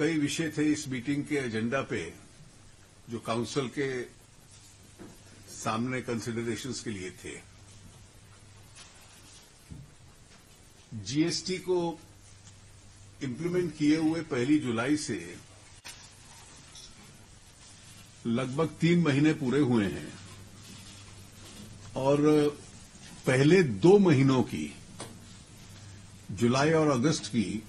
कई विषय थे इस मीटिंग के एजेंडा पे जो काउंसिल के सामने कंसिडरेशंस के लिए थे। जीएसटी को इम्प्लीमेंट किए हुए पहली जुलाई से लगभग तीन महीने पूरे हुए हैं और पहले दो महीनों की, जुलाई और अगस्त की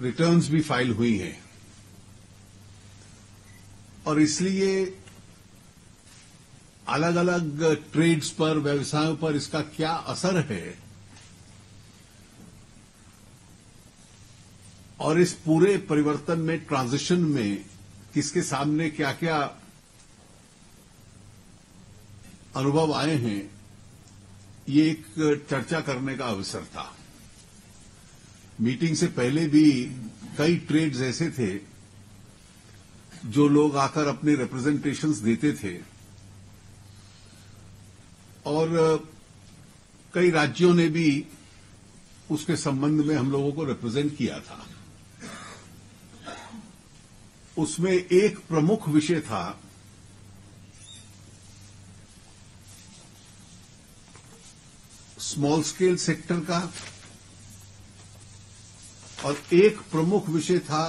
रिटर्न्स भी फ़ाइल हुई हैं। और इसलिए अलग अलग ट्रेड्स पर, व्यवसायों पर इसका क्या असर है? और इस पूरे परिवर्तन में ट्रांजिशन में किसके सामने क्या क्या अनुभव आए हैं, ये एक चर्चा करने का अवसर था। मीटिंग से पहले भी कई ट्रेड्स ऐसे थे जो लोग आकर अपने रिप्रेजेंटेशंस देते थे। और कई राज्यों ने भी उसके संबंध में हम लोगों को रिप्रेजेंट किया था। उसमें एक प्रमुख विषय था स्मॉल स्केल सेक्टर का। और एक प्रमुख विषय था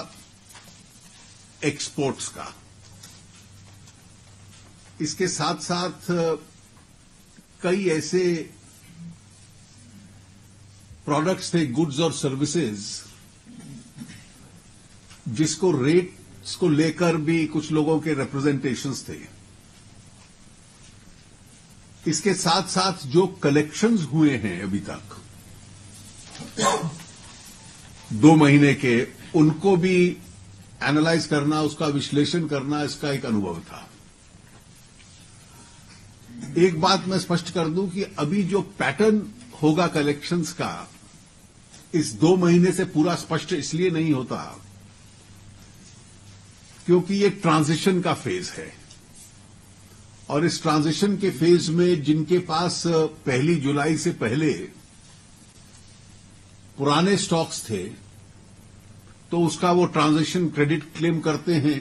एक्सपोर्ट्स का। इसके साथ साथ कई ऐसे प्रोडक्ट्स थे गुड्स और सर्विसेज़ जिसको रेट्स को लेकर भी कुछ लोगों के रिप्रेजेंटेशंस थे। इसके साथ साथ जो कलेक्शंस हुए हैं अभी तक दो महीने के, उनको भी एनालाइज करना, उसका विश्लेषण करना, इसका एक अनुभव था। एक बात मैं स्पष्ट कर दूँ कि अभी जो पैटर्न होगा कलेक्शंस का, इस दो महीने से पूरा स्पष्ट इसलिए नहीं होता, क्योंकि ये ट्रांजिशन का फ़ेज़ है। और इस ट्रांजिशन के फ़ेज़ में जिनके पास पहली जुलाई से पहले पुराने स्टॉक्स थे तो उसका वो ट्रांजिशन क्रेडिट क्लेम करते हैं।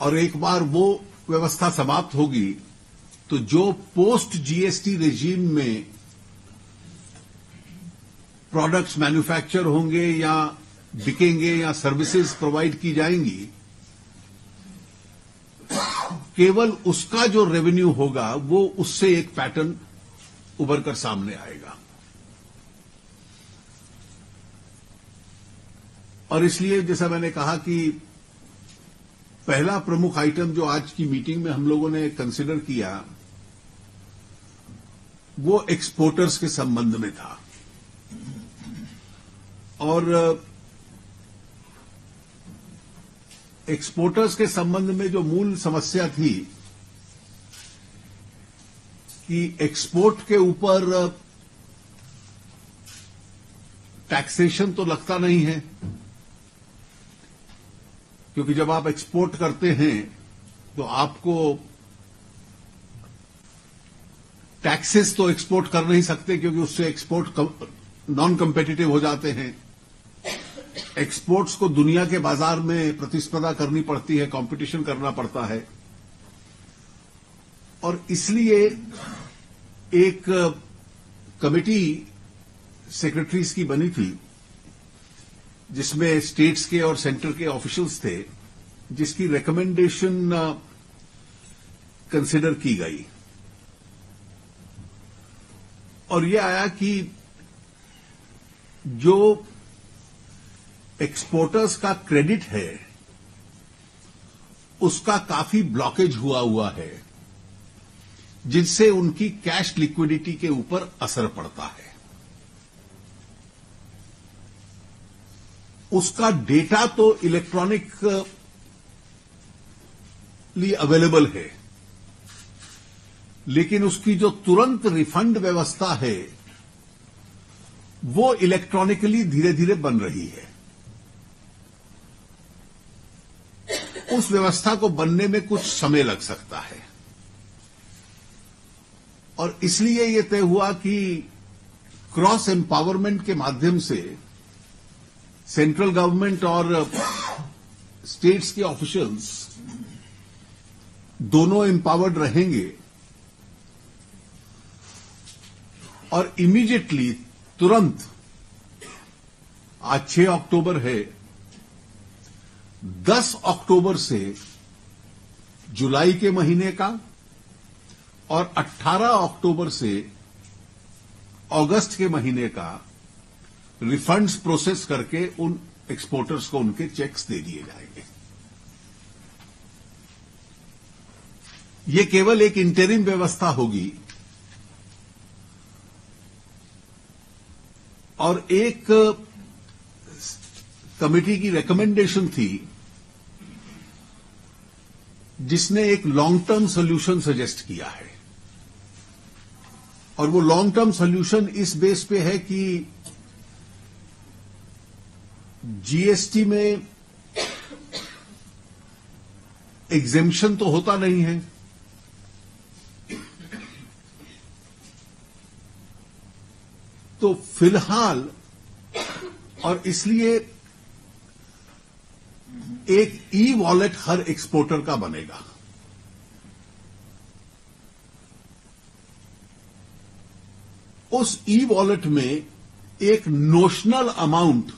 और एक बार वो व्यवस्था समाप्त होगी तो जो पोस्ट जीएसटी रेजीम में प्रोडक्ट्स मैन्युफैक्चर होंगे या बिकेंगे या सर्विसेज़ प्रोवाइड की जाएँगी, केवल उसका जो रेवेन्यू होगा, वो उससे एक पैटर्न उभर कर सामने आएगा। और इसलिए जैसा मैंने कहा कि पहला प्रमुख आइटम जो आज की मीटिंग में हम लोगों ने कंसिडर किया, वो एक्सपोर्टर्स के संबंध में था। और एक्सपोर्टर्स के संबंध में जो मूल समस्या थी कि एक्सपोर्ट के ऊपर टैक्सेशन तो लगता नहीं है। क्योंकि जब आप एक्सपोर्ट करते हैं तो आपको टैक्सेस तो एक्सपोर्ट कर नहीं सकते, क्योंकि उससे एक्सपोर्ट नॉन कम्पिटिटिव हो जाते हैं। एक्सपोर्ट्स को दुनिया के बाज़ार में प्रतिस्पर्धा करनी पड़ती है कंपटीशन करना पड़ता है। और इसलिए एक कमेटी सेक्रेटरीज की बनी थी, जिसमें स्टेट्स के और सेंटर के ऑफिशियल्स थे, जिसकी रिकमेंडेशन कंसिडर की गई। और यह आया कि जो एक्सपोर्टर्स का क्रेडिट है, उसका काफ़ी ब्लॉकेज हुआ हुआ है। जिससे उनकी कैश लिक्विडिटी के ऊपर असर पड़ता है। उसका डेटा तो इलेक्ट्रॉनिकली अवेलेबल है, लेकिन उसकी जो तुरंत रिफंड व्यवस्था है, वो इलेक्ट्रॉनिकली धीरे धीरे बन रही है। उस व्यवस्था को बनने में कुछ समय लग सकता है। और इसलिए यह तय हुआ कि क्रॉस एम्पावरमेंट के माध्यम से सेंट्रल गवर्नमेंट और स्टेट्स के ऑफिशियल्स दोनों एम्पावर्ड रहेंगे और इमीडिएटली तुरंत आज 6 अक्टूबर है 10 अक्टूबर से जुलाई के महीने का और 18 अक्टूबर से अगस्त के महीने का रिफंड्स प्रोसेस करके उन एक्सपोर्टर्स को उनके चेक्स दे दिए जाएँगे। ये केवल एक इंटरिम व्यवस्था होगी और एक कमेटी की रिकमेंडेशन थी जिसने एक लॉन्ग टर्म सोल्यूशन सजेस्ट किया है। और वो लॉन्ग टर्म सोल्यूशन इस बेस पे है कि जीएसटी में एग्जेम्पशन तो होता नहीं है। तो फ़िलहाल और इसलिए एक ई वॉलेट हर एक्सपोर्टर का बनेगा। उस ई वॉलेट में एक नोशनल अमाउंट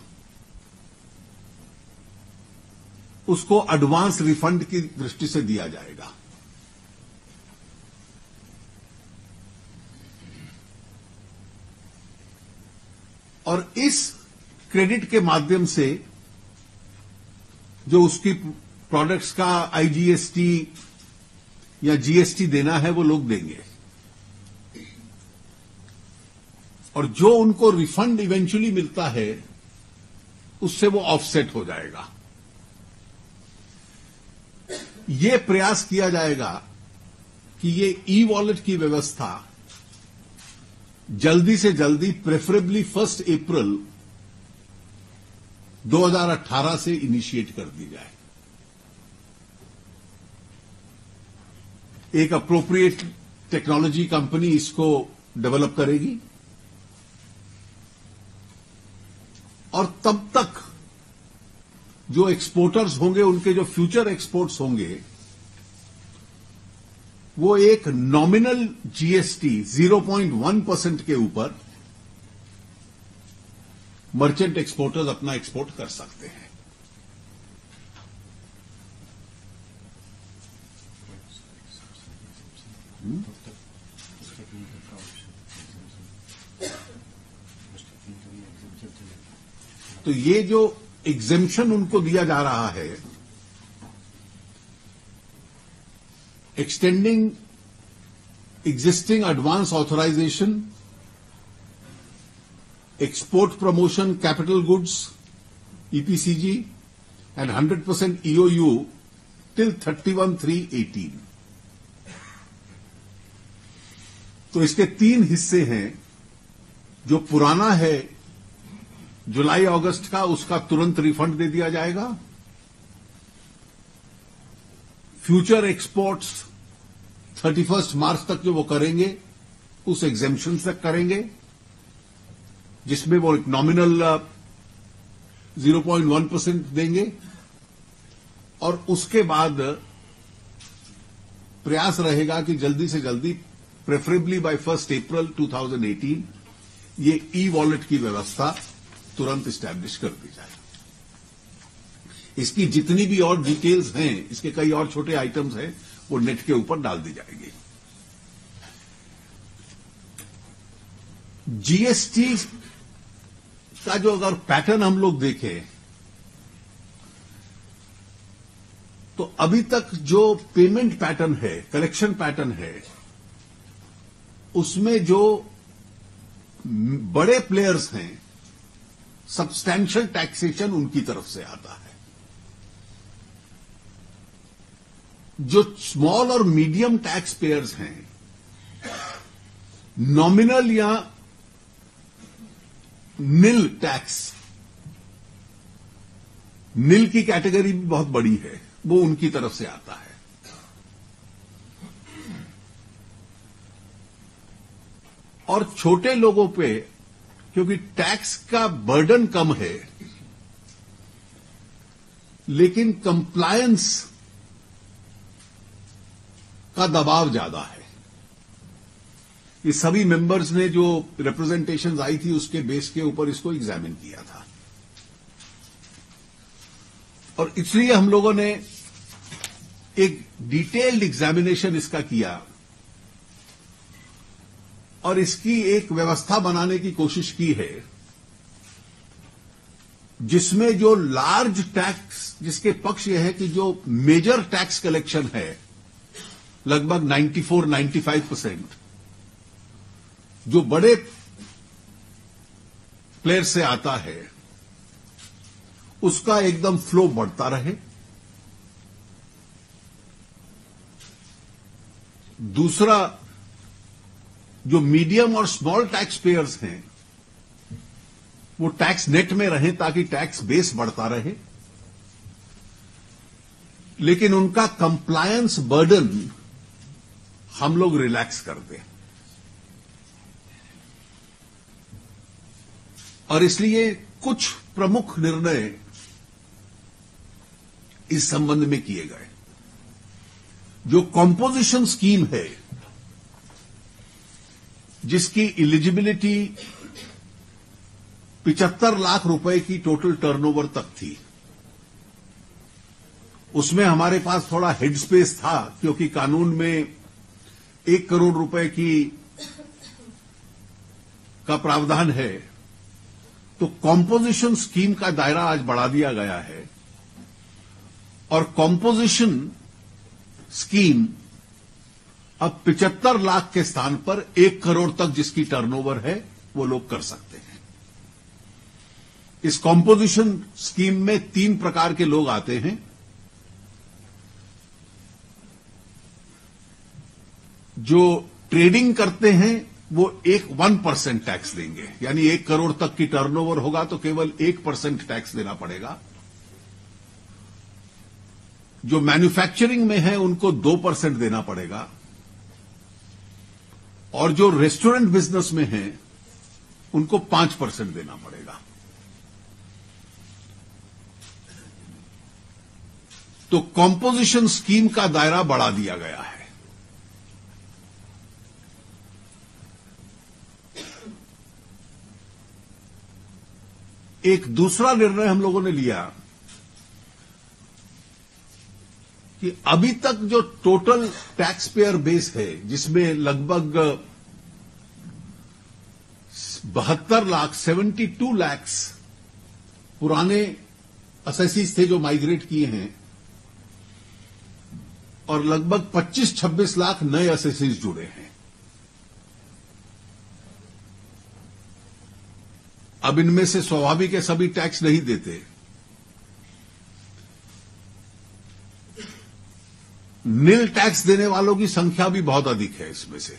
उसको एडवांस रिफंड की दृष्टि से दिया जाएगा। और इस क्रेडिट के माध्यम से जो उसकी प्रोडक्ट्स का आईजीएसटी या जीएसटी देना है, वो लोग देंगे। और जो उनको रिफंड इवेंचुअली मिलता है, उससे वो ऑफसेट हो जाएगा। ये प्रयास किया जाएगा कि ये ई वॉलेट की व्यवस्था जल्दी से जल्दी प्रेफरेबली फ़र्स्ट अप्रैल 2018 से इनिशिएट कर दी जाए। एक अप्रोप्रिएट टेक्नोलॉजी कंपनी इसको डेवलप करेगी। और तब तक जो एक्सपोर्टर्स होंगे, उनके जो फ्यूचर एक्सपोर्ट्स होंगे, वो एक नॉमिनल जीएसटी 0.1 परसेंट के ऊपर मर्चेंट एक्सपोर्टर्स अपना एक्सपोर्ट कर सकते हैं। तो ये जो एग्जेम्पशन उनको दिया जा रहा है extending existing advance authorisation export promotion capital goods, EPCG, and 100% EOU till 31-3-18. तो इसके तीन हिस्से हैं जो पुराना है जुलाई, अगस्त का उसका तुरंत रिफंड दे दिया जाएगा। फ्यूचर एक्सपोर्ट्स 31 मार्च तक जो वो करेंगे, उस एग्जेम्पशन तक करेंगे, जिसमें वो एक नॉमिनल 0.1 परसेंट देंगे। और उसके बाद प्रयास रहेगा कि जल्दी से जल्दी प्रेफरेबली बाय फ़र्स्ट अप्रैल 2018 ये ई वॉलेट की व्यवस्था तुरंत स्टैब्लिश कर दी जाए। इसकी जितनी भी और डिटेल्स हैं, इसके कई और छोटे आइटम्स हैं, वो नेट के ऊपर डाल दी जाएगी। जीएसटी का जो अगर पैटर्न हम लोग देखें तो अभी तक जो पेमेंट पैटर्न है कलेक्शन पैटर्न है, उसमें जो बड़े प्लेयर्स हैं सब्सटैंशियल टैक्सेशन उनकी तरफ़ से आता है। जो स्मॉल और मीडियम टैक्स पेयर्स हैं नॉमिनल या नील टैक्स नील की कैटेगरी भी बहुत बड़ी है, वो उनकी तरफ़ से आता है। और छोटे लोगों पे क्योंकि टैक्स का बर्डन कम है, लेकिन कंप्लायंस का दबाव ज़्यादा है। ये सभी मेंबर्स ने जो रिप्रेजेंटेशन आई थी उसके बेस के ऊपर इसको एग्जामिन किया था। और इसलिए हम लोगों ने एक डिटेल्ड एग्जामिनेशन इसका किया। और इसकी एक व्यवस्था बनाने की कोशिश की है, जिसमें जो लार्ज टैक्स, जिसके पक्ष यह है कि जो मेजर टैक्स कलेक्शन है, लगभग 94-95 परसेंट, जो बड़े प्लेयर से आता है, उसका एकदम फ्लो बढ़ता रहे। दूसरा जो मीडियम और स्मॉल टैक्स पेयर्स हैं, वो टैक्स नेट में रहें ताकि टैक्स बेस बढ़ता रहे। लेकिन उनका कंप्लायंस बर्डन हम लोग रिलैक्स कर दें। और इसलिए कुछ प्रमुख निर्णय इस संबंध में किए गए। जो कॉम्पोजिशन स्कीम है जिसकी इलिजिबिलिटी पिचहत्तर लाख रुपए की टोटल टर्नओवर तक थी। उसमें हमारे पास थोड़ा हेड स्पेस था, क्योंकि कानून में एक करोड़ रुपए की का प्रावधान है। तो कॉम्पोजिशन स्कीम का दायरा आज बढ़ा दिया गया है। और कॉम्पोजिशन स्कीम अब पिचहत्तर लाख के स्थान पर एक करोड़ तक जिसकी टर्नओवर है, वो लोग कर सकते हैं। इस कॉम्पोजिशन स्कीम में तीन प्रकार के लोग आते हैं। जो ट्रेडिंग करते हैं, वो एक वन परसेंट टैक्स देंगे। यानी एक करोड़ तक की टर्नओवर होगा तो केवल एक परसेंट टैक्स देना पड़ेगा। जो मैन्युफैक्चरिंग में है, उनको दो परसेंट देना पड़ेगा। और जो रेस्टोरेंट बिज़नेस में हैं, उनको पाँच परसेंट देना पड़ेगा। तो कॉम्पोजिशन स्कीम का दायरा बढ़ा दिया गया है। एक दूसरा निर्णय हम लोगों ने लिया। कि अभी तक जो टोटल टैक्स पेयर बेस है, जिसमें लगभग बहत्तर लाख सेवेंटी टू लैक्स पुराने असेसीज थे जो माइग्रेट किए हैं, और लगभग 25-26 लाख नए असेसीज जुड़े हैं। अब इनमें से स्वाभाविक है, सभी टैक्स नहीं देते। नील टैक्स देने वालों की संख्या भी बहुत अधिक है इसमें से।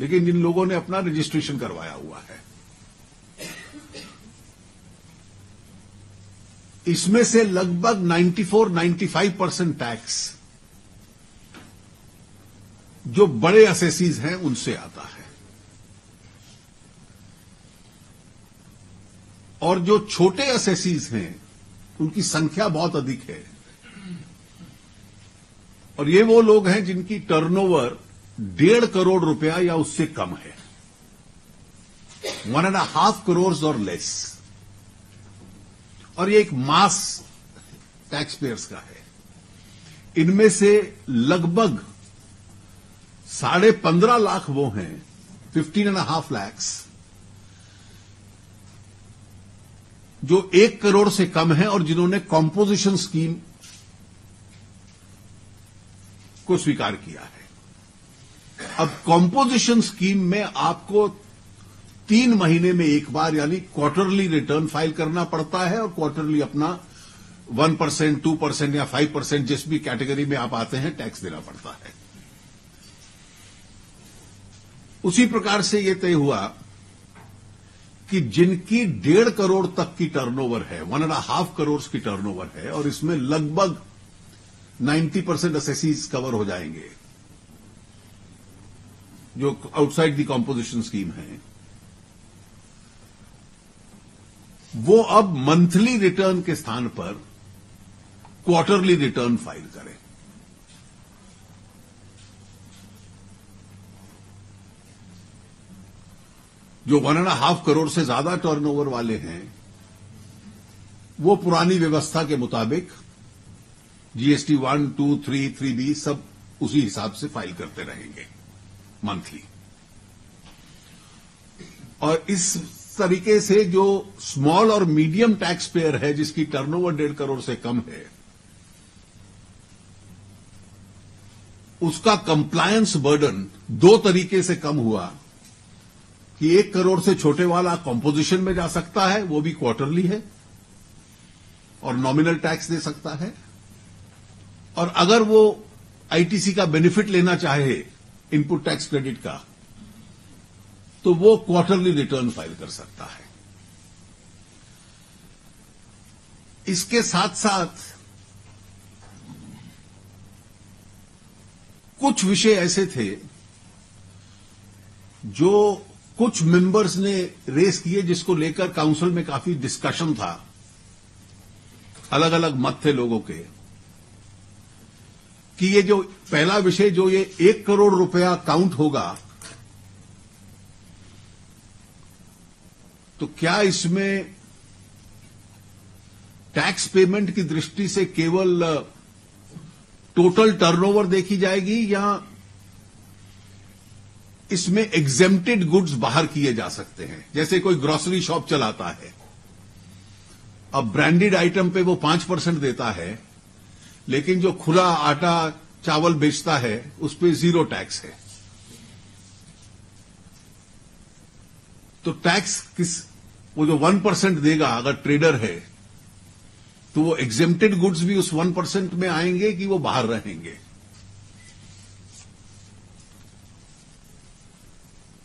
लेकिन जिन लोगों ने अपना रजिस्ट्रेशन करवाया हुआ है, इसमें से लगभग 94-95 परसेंट टैक्स जो बड़े असेसीज हैं, उनसे आता है। और जो छोटे असेसीज हैं, उनकी संख्या बहुत अधिक है। और ये वो लोग हैं जिनकी टर्नओवर डेढ़ करोड़ रुपया या उससे कम है। वन एंड हाफ़ करोड़ और लेस और ये एक मास टैक्स पेयर्स का है। इनमें से लगभग साढ़े पंद्रह लाख वो हैं फिफ्टीन एंड हाफ़ लैक्स जो एक करोड़ से कम है और जिन्होंने कॉम्पोजिशन स्कीम को स्वीकार किया है। अब कॉम्पोजिशन स्कीम में आपको तीन महीने में एक बार यानी क्वार्टरली रिटर्न फ़ाइल करना पड़ता है और क्वार्टरली अपना वन परसेंट टू परसेंट या फाइव परसेंट जिस भी कैटेगरी में आप आते हैं टैक्स देना पड़ता है। उसी प्रकार से यह तय हुआ कि जिनकी डेढ़ करोड़ तक की टर्नओवर है वन एंड हाफ़ करोड़ की टर्नओवर है, और इसमें लगभग 90 परसेंट असेसीज कवर हो जाएँगे, जो आउटसाइड दी कॉम्पोजिशन स्कीम है। वो अब मंथली रिटर्न के स्थान पर क्वार्टरली रिटर्न फ़ाइल करें। जो वन एंड हाफ़ करोड़ से ज़्यादा टर्नओवर वाले हैं, वो पुरानी व्यवस्था के मुताबिक GST one two three three B सब उसी हिसाब से फ़ाइल करते रहेंगे मंथली और इस तरीके से जो स्मॉल और मीडियम टैक्स पेयर है, जिसकी टर्नओवर डेढ़ करोड़ से कम है, उसका कंप्लायंस बर्डन दो तरीके से कम हुआ कि एक करोड़ से छोटे वाला कॉम्पोजिशन में जा सकता है, वो भी क्वार्टरली है, और नॉमिनल टैक्स दे सकता है और अगर वो आईटीसी का बेनिफिट लेना चाहे इनपुट टैक्स क्रेडिट का तो वो क्वार्टरली रिटर्न फ़ाइल कर सकता है। इसके साथ साथ कुछ विषय ऐसे थे जो कुछ मेंबर्स ने रेस किए जिसको लेकर काउंसिल में काफ़ी डिस्कशन था। अलग अलग मत थे लोगों के। कि ये जो पहला विषय जो ये एक करोड़ रुपया काउंट होगा तो क्या इसमें टैक्स पेमेंट की दृष्टि से केवल टोटल टर्नओवर देखी जाएगी या इसमें एग्जेम्प्टेड गुड्स बाहर किए जा सकते हैं? जैसे कोई ग्रोसरी शॉप चलाता है, अब ब्रांडेड आइटम पे वो पाँच परसेंट देता है लेकिन जो खुला आटा चावल बेचता है, उस पर ज़ीरो टैक्स है। तो टैक्स किस, वो जो वन परसेंट देगा, अगर ट्रेडर है तो वो एग्जेम्प्टेड गुड्स भी उस वन परसेंट में आएँगे कि वो बाहर रहेंगे।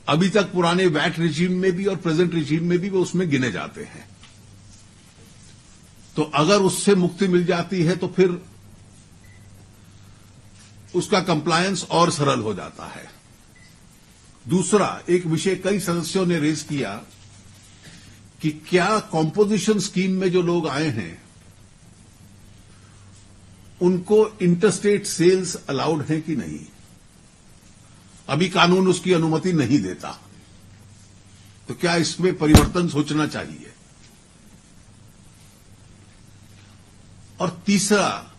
अभी तक पुराने वैट रिजीम में भी और प्रेजेंट रिजीम में भी वो उसमें गिने जाते हैं। तो अगर उससे मुक्ति मिल जाती है तो फिर उसका कंप्लायंस और सरल हो जाता है। दूसरा, एक विषय कई सदस्यों ने रेज किया कि क्या कॉम्पोजिशन स्कीम में जो लोग आए हैं, उनको इंटरस्टेट सेल्स अलाउड है कि नहीं? अभी कानून उसकी अनुमति नहीं देता। तो क्या इसमें परिवर्तन सोचना चाहिए? और तीसरा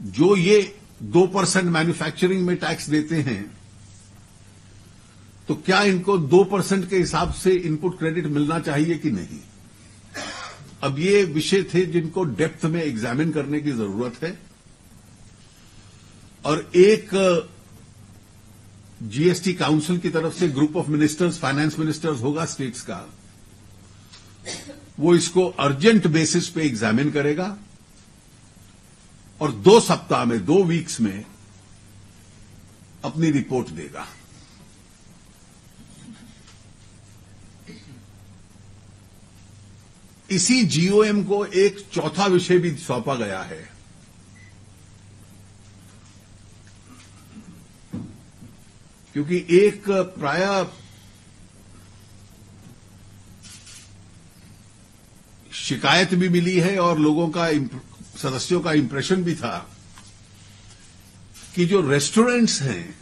जो ये दो परसेंट मैन्युफैक्चरिंग में टैक्स देते हैं तो क्या इनको दो परसेंट के हिसाब से इनपुट क्रेडिट मिलना चाहिए कि नहीं? अब ये विषय थे जिनको डेप्थ में एग्जामिन करने की ज़रूरत है। और एक जीएसटी काउंसिल की तरफ़ से group of ministers finance ministers होगा स्टेट्स का। वो इसको अर्जेंट बेसिस पे एग्जामिन करेगा। और दो सप्ताह में, दो वीक्स में अपनी रिपोर्ट देगा। इसी जीओएम को एक चौथा विषय भी सौंपा गया है। क्योंकि एक प्राय शिकायत भी मिली है और लोगों का सदस्यों का इंप्रेशन भी था कि जो रेस्टोरेंट्स हैं,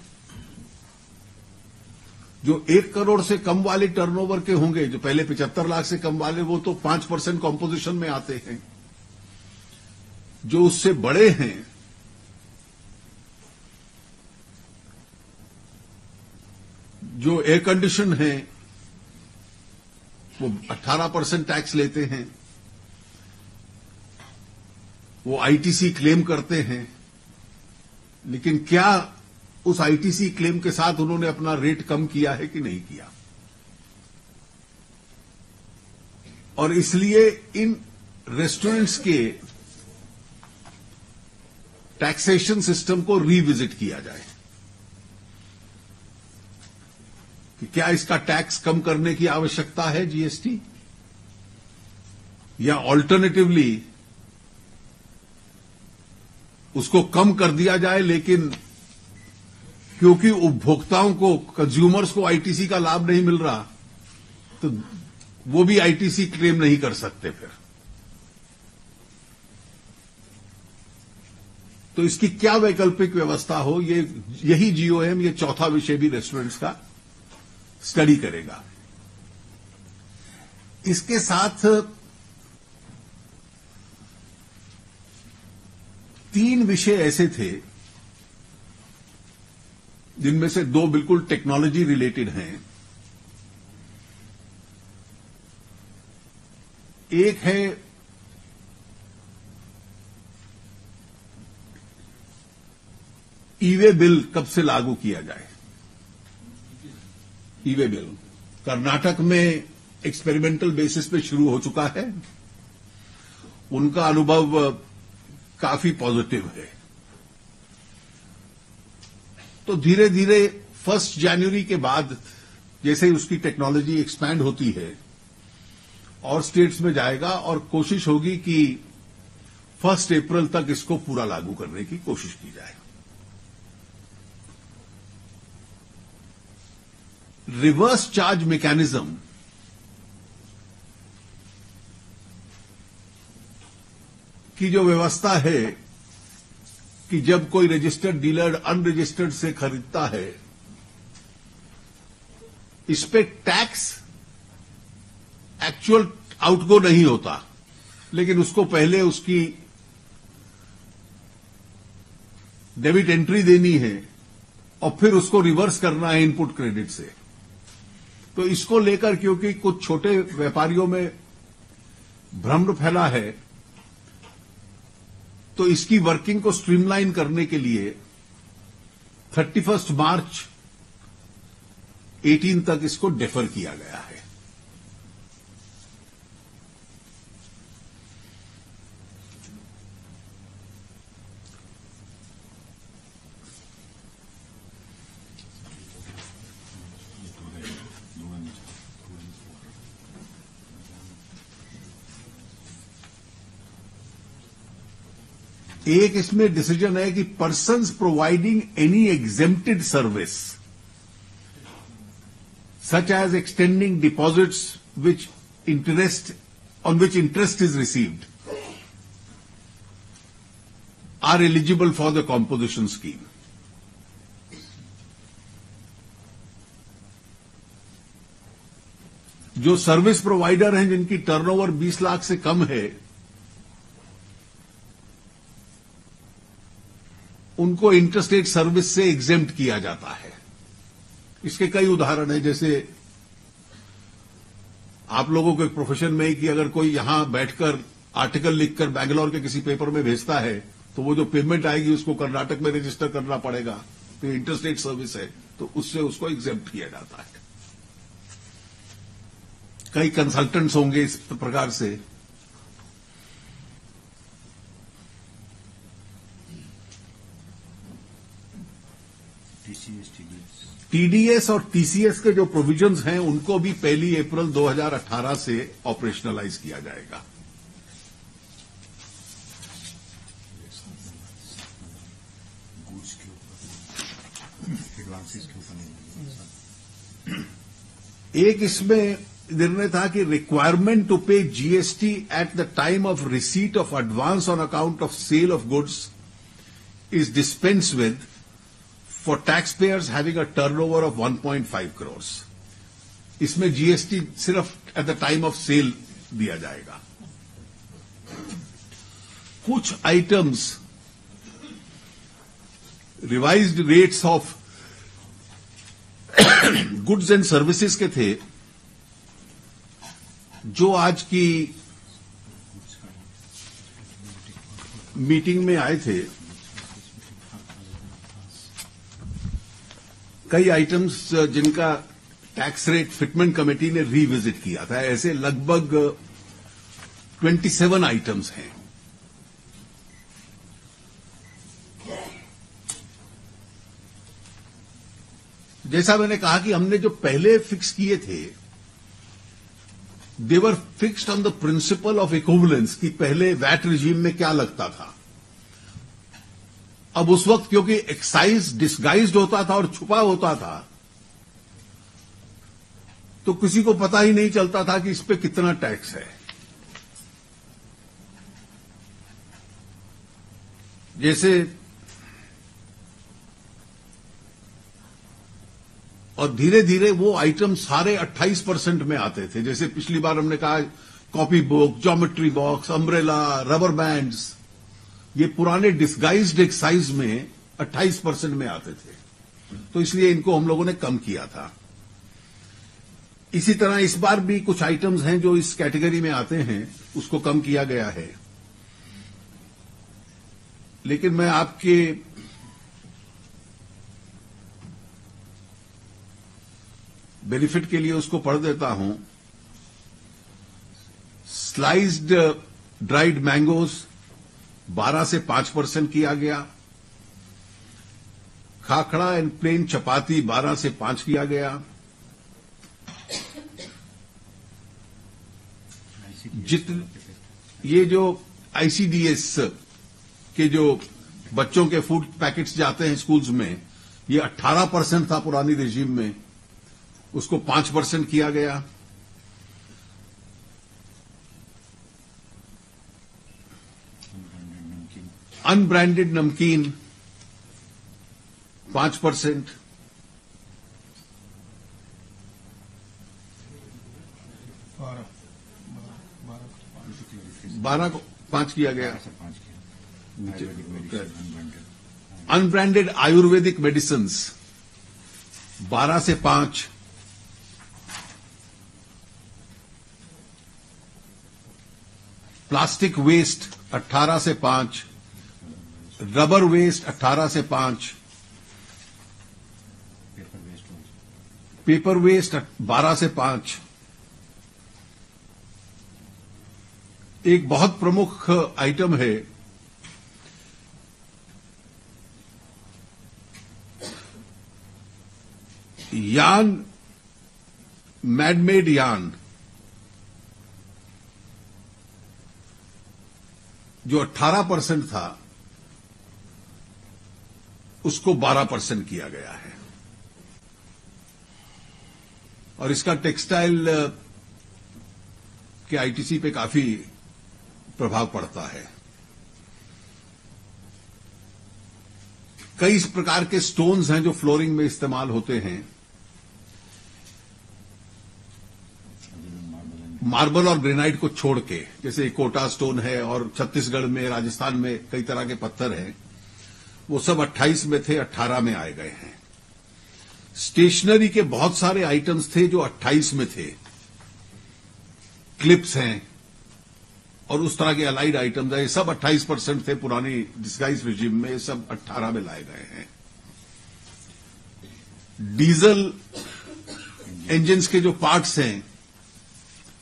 जो एक करोड़ से कम वाले टर्नओवर के होंगे, जो पहले पिचहत्तर लाख से कम वाले, वो तो पाँच परसेंट कॉम्पोजिशन में आते हैं। जो उससे बड़े हैं, जो एयर कंडीशन है, वो 18 परसेंट टैक्स लेते हैं। वो आईटीसी क्लेम करते हैं, लेकिन क्या उस आईटीसी क्लेम के साथ उन्होंने अपना रेट कम किया है कि नहीं किया? और इसलिए इन रेस्टोरेंट्स के टैक्सेशन सिस्टम को रिविजिट किया जाए। कि क्या इसका टैक्स कम करने की आवश्यकता है जीएसटी या ऑल्टरनेटिवली उसको कम कर दिया जाए, लेकिन क्योंकि उपभोक्ताओं को कंज्यूमर्स को आईटीसी का लाभ नहीं मिल रहा तो वो भी आईटीसी क्लेम नहीं कर सकते फिर। तो इसकी क्या वैकल्पिक व्यवस्था हो, ये, यही जीओएम ये चौथा विषय भी रेस्टोरेंट्स का स्टडी करेगा। इसके साथ तीन विषय ऐसे थे जिनमें से दो बिल्कुल टेक्नोलॉजी रिलेटेड हैं। एक है ईवे बिल कब से लागू किया जाए? ईवे बिल कर्नाटक में एक्सपेरिमेंटल बेसिस पे शुरू हो चुका है। उनका अनुभव काफ़ी पॉजिटिव है। तो धीरे धीरे फ़र्स्ट जनवरी के बाद जैसे ही उसकी टेक्नोलॉजी एक्सपैंड होती है, और स्टेट्स में जाएगा, और कोशिश होगी कि फ़र्स्ट अप्रैल तक इसको पूरा लागू करने की कोशिश की जाए। रिवर्स चार्ज मैकेनिज्म की जो व्यवस्था है कि जब कोई रजिस्टर्ड डीलर अनरजिस्टर्ड से खरीदता है, इस पे टैक्स एक्चुअल आउटगो नहीं होता, लेकिन उसको पहले उसकी डेबिट एंट्री देनी है और फिर उसको रिवर्स करना है इनपुट क्रेडिट से। तो इसको लेकर क्योंकि कुछ छोटे व्यापारियों में भ्रम फैला है तो इसकी वर्किंग को स्ट्रीमलाइन करने के लिए 31 मार्च 18 तक इसको डेफर किया गया है। एक इसमें डिसीज़न है कि person providing any exempted service such as extending deposits which interest on which interest is received are eligible for the composition scheme जो सर्विस प्रोवाइडर हैं, जिनकी टर्नओवर 20 लाख से कम है उनको इंटरस्टेट सर्विस से एग्जेम्प्ट किया जाता है। इसके कई उदाहरण हैं, जैसे आप लोगों को एक प्रोफेशन में कि अगर कोई यहाँ बैठकर आर्टिकल लिखकर बैंगलोर के किसी पेपर में भेजता है तो वो जो पेमेंट आएगी उसको कर्नाटक में रजिस्टर करना पड़ेगा। तो इंटरस्टेट सर्विस है तो उससे उसको एग्जेम्प्ट किया जाता है। कई कंसल्टेंट्स होंगे इस प्रकार से। टीडीएस और टीसीएस के जो प्रोविजंस हैं उनको भी पहली अप्रैल 2018 से ऑपरेशनलाइज किया जाएगा। एक इसमें निर्णय था कि requirement to pay GST at the time of receipt of advance on account of sale of goods is dispense with for tax payers having a turnover of 1.5 crore इसमें जीएसटी सिर्फ़ at the time of sale दिया जाएगा। कुछ items revised rates of goods and services के थे, जो आज की मीटिंग में आए थे। कई आइटम्स जिनका टैक्स रेट फिटमेंट कमेटी ने रीविजिट किया था। ऐसे लगभग 27 आइटम्स हैं। जैसा मैंने कहा कि हमने जो पहले फिक्स किए थे they were fixed on the principle of equivalence कि पहले वैट रिजीम में क्या लगता था। अब उस वक्त क्योंकि एक्साइज डिस्गाइज्ड होता था और छुपा होता था तो किसी को पता ही नहीं चलता था कि इस पर कितना टैक्स है। जैसे और धीरे धीरे वो आइटम सारे 28 परसेंट में आते थे। जैसे पिछली बार हमने कहा copy book geometry box umbrella rubber bands ये पुराने डिस्गाइज्ड एक्साइज में 28 परसेंट में आते थे। तो इसलिए इनको हम लोगों ने कम किया था। इसी तरह इस बार भी कुछ आइटम्स हैं जो इस कैटेगरी में आते हैं, उसको कम किया गया है। लेकिन मैं आपके बेनिफिट के लिए उसको पढ़ देता हूँ। स्लाइस्ड ड्राइड मैंगोज 12 से 5 परसेंट किया गया। खाखड़ा एंड प्लेन चपाती 12 से 5 किया गया। जितने ये जो आईसीडीएस के जो बच्चों के फ़ूड पैकेट्स जाते हैं स्कूल्स में, ये 18 परसेंट था पुरानी रेजिम में, उसको 5 परसेंट किया गया। अनब्रांडेड नमकीन पाँच परसेंट बारह को पाँच किया गया। अनब्रांडेड आयुर्वेदिक मेडिसिन बारह से पाँच। प्लास्टिक वेस्ट 18 से पाँच। रबर वेस्ट 18 से पाँच। Paper waste also paper waste 12 से पाँच। एक बहुत प्रमुख आइटम है। यान मैडमेड यान। जो 18 परसेंट था। उसको 12 परसेंट किया गया है। और इसका टेक्सटाइल के आईटीसी पे काफ़ी प्रभाव पड़ता है। कई इस प्रकार के स्टोन्स हैं जो फ्लोरिंग में इस्तेमाल होते हैं। मार्बल और ग्रेनाइट को छोड़ के, जैसे कोटा स्टोन है और छत्तीसगढ़ में, राजस्थान में कई तरह के पत्थर हैं। वो सब 28 में थे 18 में आए गए हैं। स्टेशनरी के बहुत सारे आइटम्स थे जो 28 में थे। क्लिप्स हैं और उस तरह के अलाइड आइटम्स हैं। ये सब 28 परसेंट थे पुरानी डिस्गाइज रिजिम में, ये सब 18 में लाए गए हैं। डीजल इंजन्स के जो पार्ट्स हैं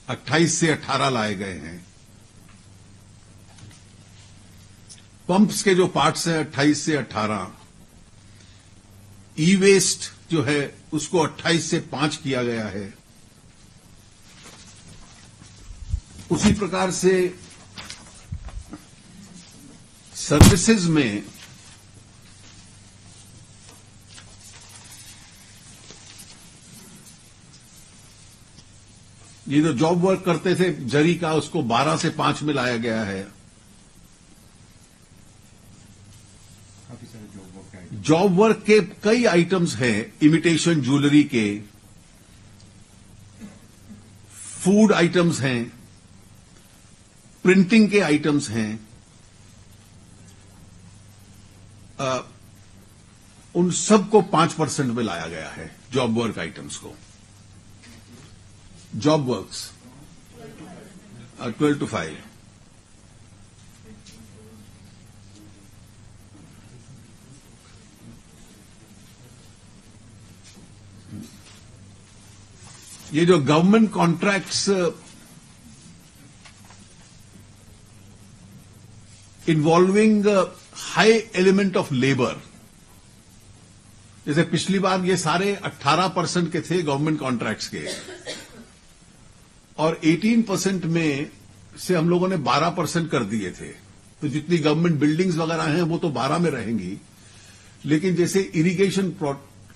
28 से 18 लाए गए हैं। पंप्स के जो पार्ट्स हैं 28 से 18 ई वेस्ट जो है, उसको 28 से 5 किया गया है। उसी प्रकार से सर्विसेज़ में ये जो जॉब वर्क करते थे, जरी का उसको 12 से 5 में लाया गया है काफ़ी सारे जॉब वर्क के आइटम जॉब वर्क के कई आइटम्स हैं इमिटेशन ज्वेलरी के फ़ूड आइटम्स हैं प्रिंटिंग के आइटम्स हैं अ, उन सबको पाँच परसेंट में लाया गया है जॉब वर्क आइटम्स को। Job works twelve to five ये जो government contracts involving high element of labour जैसे पिछली बार ये सारे 18 परसेंट के थे गवर्नमेंट कॉन्ट्रैक्ट्स के। और 18 परसेंट में से हम लोगों ने 12 परसेंट कर दिए थे। तो जितनी गवर्नमेंट बिल्डिंग्स वगैरह हैं, वो तो 12 में रहेंगी। लेकिन जैसे इरिगेशन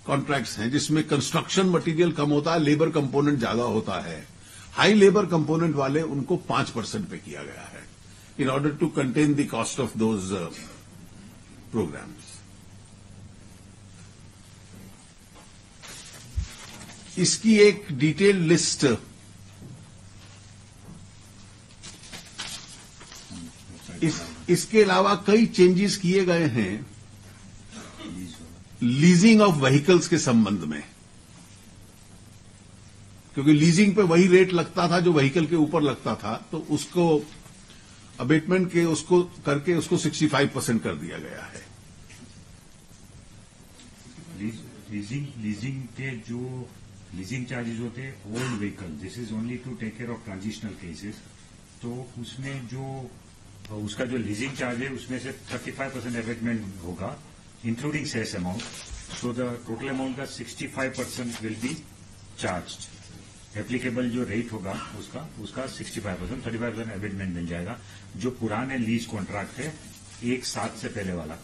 कॉन्ट्रैक्ट्स हैं जिसमें कंस्ट्रक्शन मटेरियल कम होता है लेबर कंपोनेंट ज़्यादा होता है। हाई लेबर कंपोनेंट वाले उनको पाँच परसेंट पे किया गया है in order to contain the cost of those programmes इसकी एक डिटेल लिस्ट इस, इसके अलावा कई चेंजेस किए गए हैं। लीजिंग ऑफ़ व्हीकल्स के संबंध में। क्योंकि लीजिंग पे वही रेट लगता था जो व्हीकल के ऊपर लगता था तो उसको अबेटमेंट के, उसको करके उसको 65 परसेंट कर दिया गया है। लीजिंग लीजिंग के जो लीजिंग चार्जेस होते हैं old vehicle this is only to take care of transitional cases तो उसमें जो, उसका जो लीजिंग चार्ज है, उसमें से 35 परसेंट एवेटमेंट होगा। Including cess amount so the total amount का 65 percent will be charge applicable जो रेट होगा, उसका उसका 65 percent thirty five percent abatement मिल जाएगा, जो पुराने लीज कॉन्ट्रैक्ट है, एक सात से पहले वाला।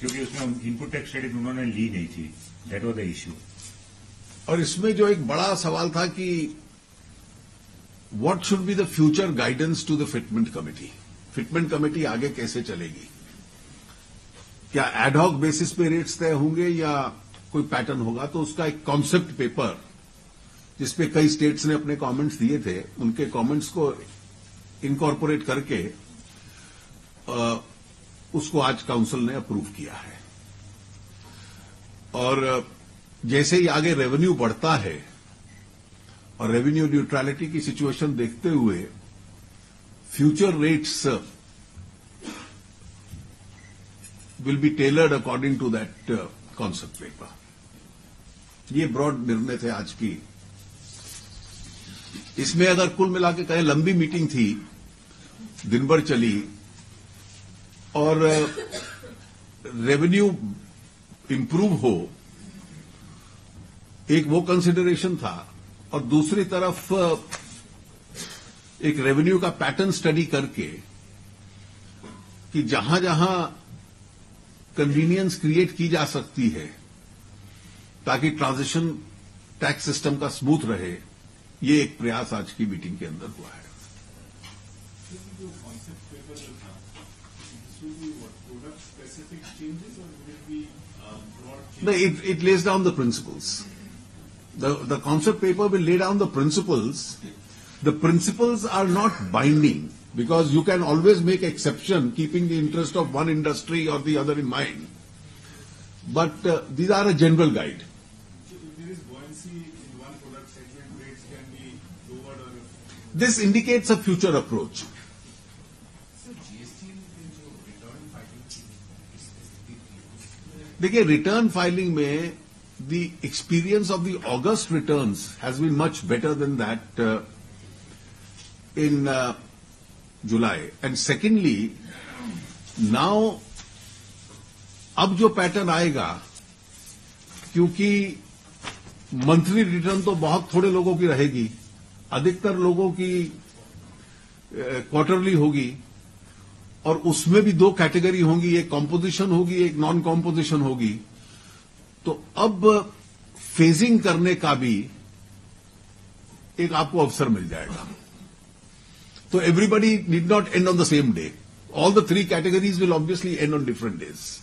क्योंकि उसमें इनपुट टैक्स क्रेडिट उन्होंने ली नहीं थी दैट वॉज़ द इश्यू और इसमें जो एक बड़ा सवाल था कि what should be the future guidance to the fitment committee fitment committee आगे कैसे चलेगी? क्या एडहॉक बेसिस पे रेट्स तय होंगे या कोई पैटर्न होगा? तो उसका एक कॉन्सेप्ट पेपर जिसपे कई स्टेट्स ने अपने कमेंट्स दिए थे उनके कमेंट्स को इनकॉर्पोरेट करके आ, उसको आज काउंसिल ने अप्रूव किया है। और जैसे ही आगे रेवेन्यू बढ़ता है और रेवेन्यू न्यूट्रलिटी की सिचुएशन देखते हुए future rates will be tailored according to that concept paper ये ब्रॉड निर्णय थे आज की। इसमें अगर कुल मिला के कहें लंबी मीटिंग थी, दिन भर चली, और रेवेन्यू इंप्रूव हो, एक वो कंसिडरेशन था, और दूसरी तरफ़ एक रेवेन्यू का पैटर्न स्टडी करके, कि जहाँ जहाँ कन्वीनियंस क्रिएट की जा सकती है ताकि ट्रांजेक्शन टैक्स सिस्टम का स्मूथ रहे, ये एक प्रयास आज की मीटिंग के अंदर हुआ है। It lays down the principles the concept paper will lay down the principles the principles are not binding because you can always make exception keeping the interest of one industry or the other in mind. But uh, these are a general guide. If there is buoyancy in one product segment, rates can be lowered or if This indicates a future approach. Sir GST में जो return filing की specific देखिए return filing में the experience of the August returns has been much better than that uh, in uh, July. And secondly, now अब जो pattern आएगा क्योंकि monthly return तो बहुत थोड़े लोगों की रहेगी अधिकतर लोगों की क्वार्टरली होगी और उसमें भी दो कैटेगरी होंगी एक कॉम्पोजिशन होगी एक नॉन कॉम्पोजिशन होगी तो अब फेजिंग करने का भी एक आपको अवसर मिल जाएगा So everybody need not end on the same day. All the three categories will obviously end on different days.